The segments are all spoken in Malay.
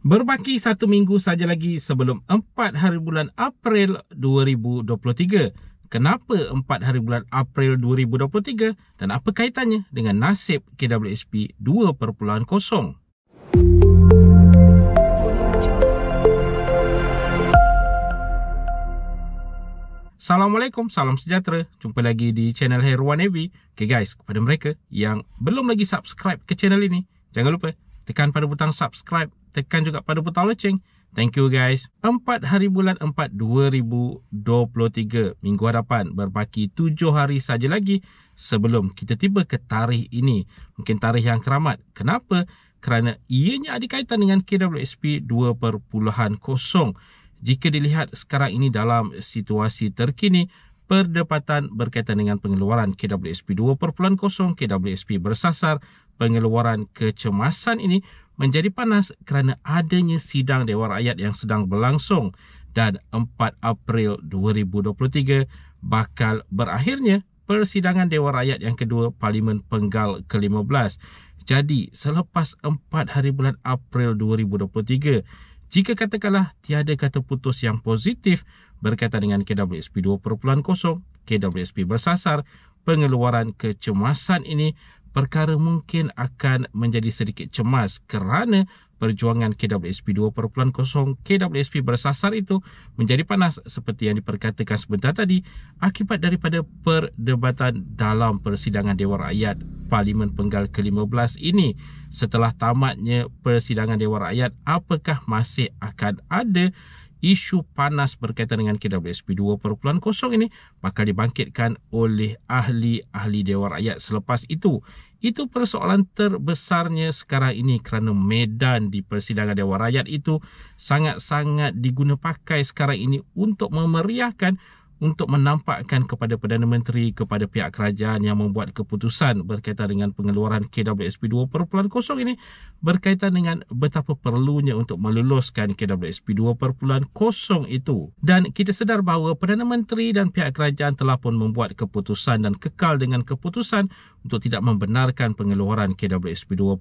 Berbaki satu minggu saja lagi sebelum empat hari bulan April 2023. Kenapa empat hari bulan April 2023 dan apa kaitannya dengan nasib KWSP 2.0? Assalamualaikum, salam sejahtera. Jumpa lagi di channel Heruan Evi. Okay guys, kepada mereka yang belum lagi subscribe ke channel ini, jangan lupa tekan pada butang subscribe tekan juga pada butang loceng. Thank you guys. 4 hari bulan 4 2023 minggu hadapan berbaki 7 hari saja lagi sebelum kita tiba ke tarikh ini. Mungkin tarikh yang keramat. Kenapa? Kerana ianya ada kaitan dengan KWSP 2.0. Jika dilihat sekarang ini dalam situasi terkini, perdebatan berkaitan dengan pengeluaran KWSP 2.0, KWSP bersasar, pengeluaran kecemasan ini menjadi panas kerana adanya sidang Dewan Rakyat yang sedang berlangsung dan 4 April 2023 bakal berakhirnya persidangan Dewan Rakyat yang kedua Parlimen Penggal ke-15. Jadi, selepas 4 hari bulan April 2023, jika katakanlah tiada kata putus yang positif berkaitan dengan KWSP 2.0, KWSP bersasar, pengeluaran kecemasan ini perkara mungkin akan menjadi sedikit cemas kerana perjuangan KWSP 2.0 KWSP bersasar itu menjadi panas seperti yang diperkatakan sebentar tadi akibat daripada perdebatan dalam persidangan Dewan Rakyat Parlimen Penggal ke-15 ini. Setelah tamatnya persidangan Dewan Rakyat apakah masih akan ada isu panas berkaitan dengan KWSP 2.0 ini bakal dibangkitkan oleh ahli-ahli Dewan Rakyat selepas itu. Itu persoalan terbesarnya sekarang ini kerana medan di persidangan Dewan Rakyat itu sangat-sangat diguna pakai sekarang ini untuk memeriahkan untuk menampakkan kepada Perdana Menteri kepada pihak kerajaan yang membuat keputusan berkaitan dengan pengeluaran KWSP 2.0 ini berkaitan dengan betapa perlunya untuk meluluskan KWSP 2.0 itu. Dan kita sedar bahawa Perdana Menteri dan pihak kerajaan telah pun membuat keputusan dan kekal dengan keputusan untuk tidak membenarkan pengeluaran KWSP 2.0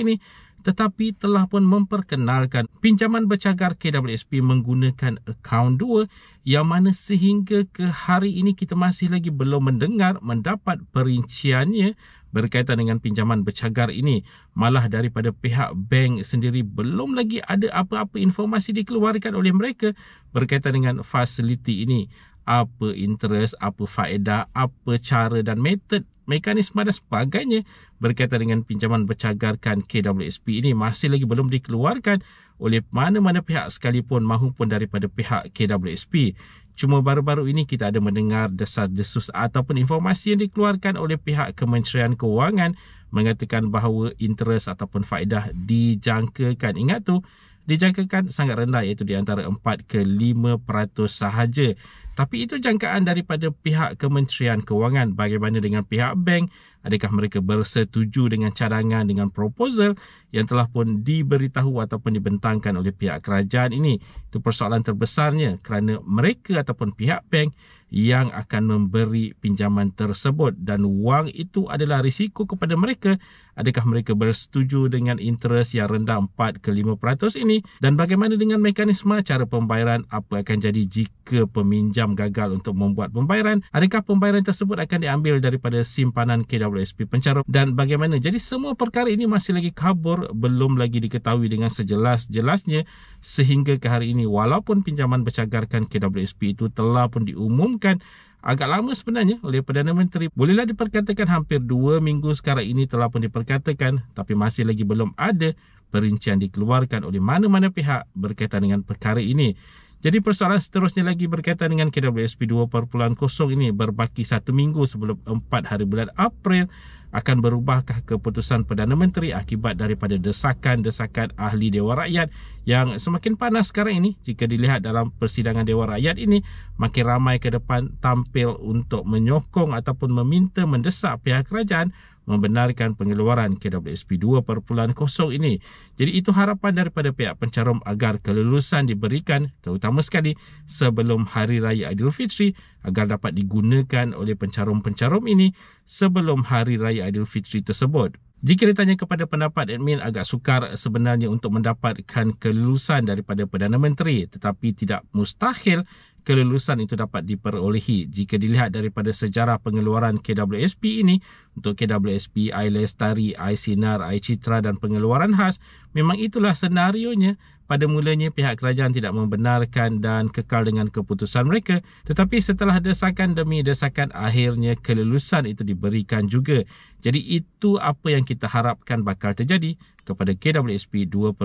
ini tetapi telah pun memperkenalkan pinjaman bercagar KWSP menggunakan akaun 2 yang mana sehingga ke hari ini kita masih lagi belum mendengar mendapat perinciannya berkaitan dengan pinjaman bercagar ini. Malah daripada pihak bank sendiri belum lagi ada apa-apa informasi dikeluarkan oleh mereka berkaitan dengan fasiliti ini. Apa interest, apa faedah, apa cara dan metod mekanisme dan sebagainya berkaitan dengan pinjaman bercagarkan KWSP ini masih lagi belum dikeluarkan oleh mana-mana pihak sekalipun mahupun daripada pihak KWSP. Cuma baru-baru ini kita ada mendengar desas-desus ataupun informasi yang dikeluarkan oleh pihak Kementerian Keuangan mengatakan bahawa interest ataupun faedah dijangkakan. Ingat tu, dijangkakan sangat rendah iaitu di antara 4 ke 5% sahaja. Tapi itu jangkaan daripada pihak Kementerian Kewangan. Bagaimana dengan pihak bank? Adakah mereka bersetuju dengan cadangan, dengan proposal yang telah pun diberitahu ataupun dibentangkan oleh pihak kerajaan ini? Itu persoalan terbesarnya kerana mereka ataupun pihak bank yang akan memberi pinjaman tersebut dan wang itu adalah risiko kepada mereka. Adakah mereka bersetuju dengan interest yang rendah 4 ke 5% ini? Dan bagaimana dengan mekanisme cara pembayaran? Apa akan jadi jika peminjam jam gagal untuk membuat pembayaran, adakah pembayaran tersebut akan diambil daripada simpanan KWSP pencarum dan bagaimana? Jadi semua perkara ini masih lagi kabur, belum lagi diketahui dengan sejelas-jelasnya sehingga ke hari ini walaupun pinjaman bercagarkan KWSP itu telah pun diumumkan agak lama sebenarnya oleh Perdana Menteri. Bolehlah diperkatakan hampir dua minggu sekarang ini telah pun diperkatakan tapi masih lagi belum ada perincian dikeluarkan oleh mana-mana pihak berkaitan dengan perkara ini. Jadi persoalan seterusnya lagi berkaitan dengan KWSP 2.0 ini berbaki satu minggu sebelum 4 hari bulan April akan berubahkah keputusan Perdana Menteri akibat daripada desakan-desakan ahli Dewan Rakyat yang semakin panas sekarang ini? Jika dilihat dalam persidangan Dewan Rakyat ini makin ramai ke depan tampil untuk menyokong ataupun meminta mendesak pihak kerajaan membenarkan pengeluaran KWSP 2.0 ini. Jadi itu harapan daripada pihak pencarum agar kelulusan diberikan terutama sekali sebelum Hari Raya Aidilfitri agar dapat digunakan oleh pencarum-pencarum ini sebelum Hari Raya Aidilfitri tersebut. Jika ditanya kepada pendapat admin agak sukar sebenarnya untuk mendapatkan kelulusan daripada Perdana Menteri tetapi tidak mustahil kelulusan itu dapat diperolehi jika dilihat daripada sejarah pengeluaran KWSP ini untuk KWSP, iLestari, iSinar, iCitra dan pengeluaran khas memang itulah senarionya. Pada mulanya pihak kerajaan tidak membenarkan dan kekal dengan keputusan mereka. Tetapi setelah desakan demi desakan akhirnya kelulusan itu diberikan juga. Jadi itu apa yang kita harapkan bakal terjadi kepada KWSP 2.0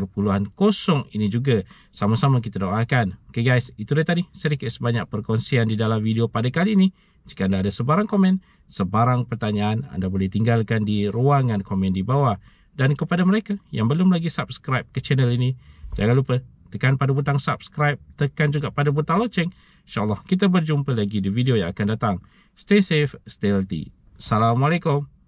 ini juga. Sama-sama kita doakan. Ok guys itu dia tadi. Sedikit sebanyak perkongsian di dalam video pada kali ini jika anda ada sebarang komen sebarang pertanyaan anda boleh tinggalkan di ruangan komen di bawah dan kepada mereka yang belum lagi subscribe ke channel ini Jangan lupa tekan pada butang subscribe, tekan juga pada butang loceng. InsyaAllah kita berjumpa lagi di video yang akan datang. Stay safe, stay healthy. Assalamualaikum.